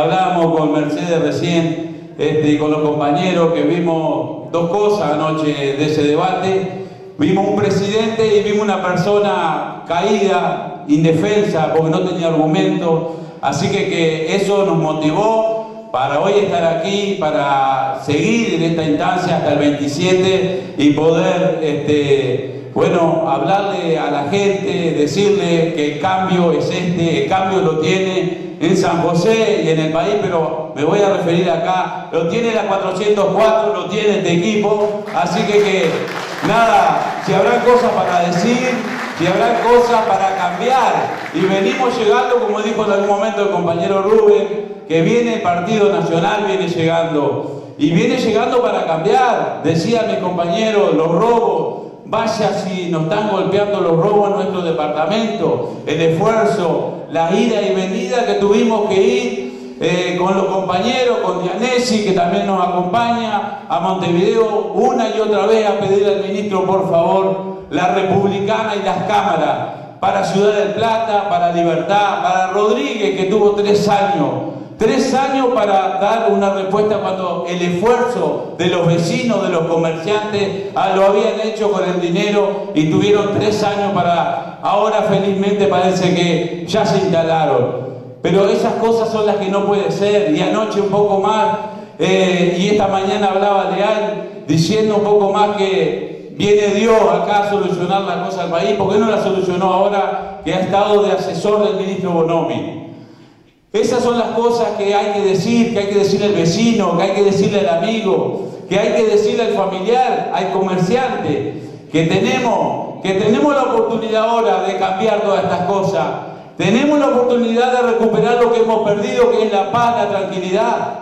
Hablábamos con Mercedes recién, este, con los compañeros, que vimos dos cosas anoche de ese debate. Vimos un presidente y vimos una persona caída, indefensa, porque no tenía argumento. Así que, que eso nos motivó para hoy estar aquí, para seguir en esta instancia hasta el 27 y poder este, bueno, hablarle a la gente, decirle que el cambio es este, el cambio lo tiene en San José y en el país, pero me voy a referir acá, lo tiene la 404, lo tiene este equipo, así que, que nada, si habrá cosas para decir, si habrá cosas para cambiar, y venimos llegando, como dijo en algún momento el compañero Rubén, que viene el Partido Nacional, viene llegando, y viene llegando para cambiar, decía mi compañero, los robos, Vaya si nos están golpeando los robos en nuestro departamento, el esfuerzo, la ida y venida que tuvimos que ir eh, con los compañeros, con Dianesi, que también nos acompaña, a Montevideo, una y otra vez a pedir al ministro, por favor, la republicana y las cámaras, para Ciudad del Plata, para Libertad, para Rodríguez, que tuvo tres años Tres años para dar una respuesta cuando el esfuerzo de los vecinos, de los comerciantes, ah, lo habían hecho con el dinero y tuvieron tres años para, ahora felizmente parece que ya se instalaron. Pero esas cosas son las que no puede ser. Y anoche un poco más, eh, y esta mañana hablaba Leal diciendo un poco más que viene Dios acá a solucionar la cosa del país. ¿Por qué no la solucionó ahora que ha estado de asesor del ministro Bonomi? Esas son las cosas que hay que decir, que hay que decirle al vecino, que hay que decirle al amigo, que hay que decirle al familiar, al comerciante, que tenemos, que tenemos la oportunidad ahora de cambiar todas estas cosas. Tenemos la oportunidad de recuperar lo que hemos perdido, que es la paz, la tranquilidad.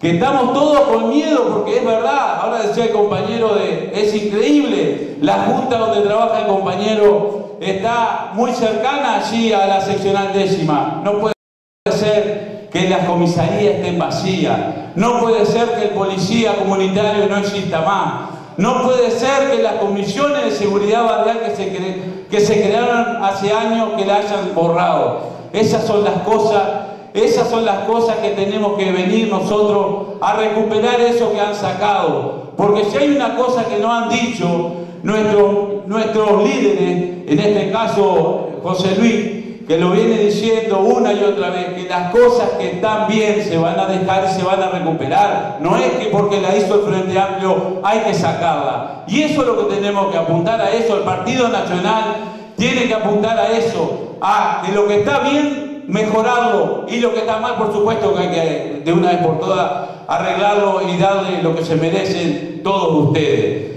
Que estamos todos con miedo, porque es verdad, ahora decía el compañero de, es increíble, la junta donde trabaja el compañero está muy cercana allí a la seccional décima. No que las comisarías estén vacías. No puede ser que el policía comunitario no exista más. No puede ser que las comisiones de seguridad barrial que se, que se crearon hace años que la hayan borrado. Esas son las cosas, esas son las cosas que tenemos que venir nosotros a recuperar eso que han sacado. Porque si hay una cosa que no han dicho nuestros, nuestros líderes, en este caso José Luis, que lo viene diciendo una y otra vez, que las cosas que están bien se van a dejar y se van a recuperar. No es que porque la hizo el Frente Amplio hay que sacarla. Y eso es lo que tenemos que apuntar a eso. El Partido Nacional tiene que apuntar a eso, a que lo que está bien, mejorarlo. Y lo que está mal, por supuesto, que hay que de una vez por todas arreglarlo y darle lo que se merecen todos ustedes.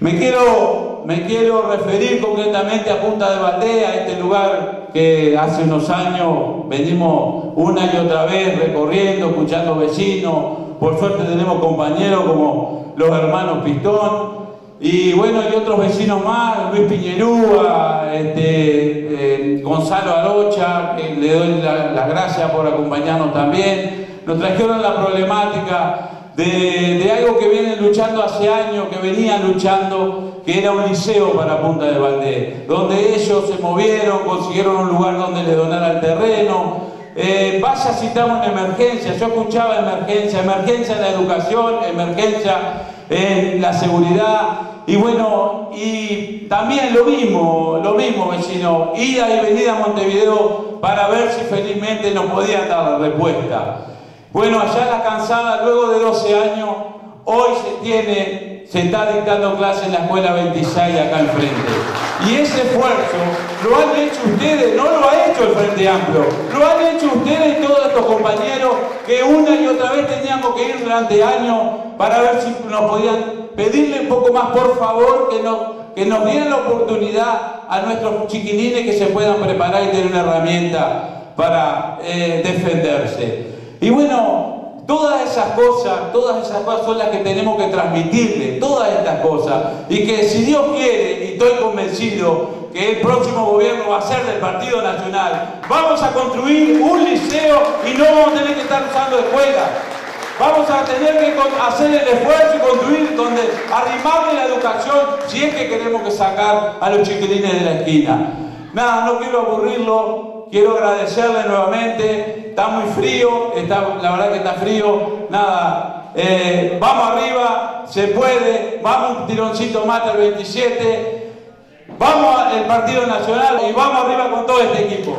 Me quiero, me quiero referir concretamente a Punta de Valdea, a este lugar que hace unos años venimos una y otra vez recorriendo, escuchando vecinos. Por suerte tenemos compañeros como los hermanos Pistón. Y bueno, hay otros vecinos más, Luis Piñerúa, este, eh, Gonzalo Arocha, que le doy las gracias por acompañarnos también. Nos trajeron la problemática de, algo que vienen luchando hace años, que venían luchando, que era un liceo para Punta de Valdés, donde ellos se movieron, consiguieron un lugar donde les donara el terreno. Eh, vaya si estamos en emergencia, yo escuchaba emergencia, emergencia en la educación, emergencia en la seguridad, y bueno, y también lo mismo, lo mismo vecino, ida y venida a Montevideo para ver si felizmente nos podían dar la respuesta. Bueno, allá la cansada, luego de 12 años, hoy se tiene, se está dictando clase en la escuela 26 acá enfrente. Y ese esfuerzo lo han hecho ustedes, no lo ha hecho el Frente Amplio, lo han hecho ustedes y todos estos compañeros que una y otra vez teníamos que ir durante años para ver si nos podían pedirle un poco más, por favor, que nos, que nos dieran la oportunidad a nuestros chiquilines que se puedan preparar y tener una herramienta para eh, defenderse. Y bueno, todas esas cosas, todas esas cosas son las que tenemos que transmitirle, todas estas cosas. Y que si Dios quiere, y estoy convencido que el próximo gobierno va a ser del Partido Nacional, vamos a construir un liceo y no vamos a tener que estar usando escuelas. Vamos a tener que hacer el esfuerzo y construir donde arrimarle la educación si es que queremos que sacar a los chiquilines de la esquina. Nada, no quiero aburrirlo. Quiero agradecerle nuevamente. Está muy frío, está, la verdad que está frío. Nada, eh, vamos arriba, se puede. Vamos un tironcito más el 27. Vamos al Partido Nacional y vamos arriba con todo este equipo.